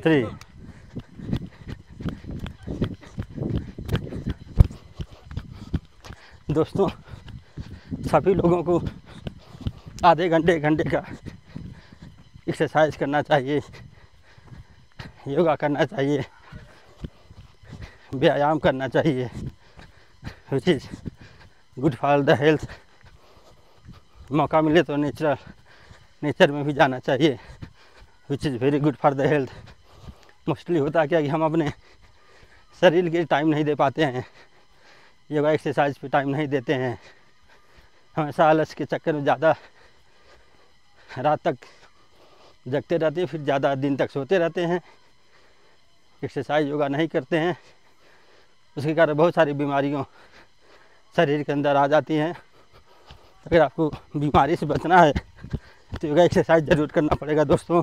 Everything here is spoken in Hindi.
थ्री दोस्तों, सभी लोगों को आधे घंटे घंटे का एक्सरसाइज करना चाहिए, योगा करना चाहिए, व्यायाम करना चाहिए which is good for the health मौका मिले तो नेचुरल नेचर में भी जाना चाहिए which is very good for the health mostly होता क्या कि हम अपने शरीर के टाइम नहीं दे पाते हैं। योगा एक्सरसाइज पे टाइम नहीं देते हैं। हमेशा आलस के चक्कर में ज़्यादा रात तक जगते रहते हैं, फिर ज़्यादा दिन तक सोते रहते हैं। एक्सरसाइज योगा नहीं करते हैं। उसके कारण बहुत सारी बीमारियों शरीर के अंदर आ जाती हैं। अगर आपको बीमारी से बचना है तो योगा एक्सरसाइज ज़रूर करना पड़ेगा दोस्तों।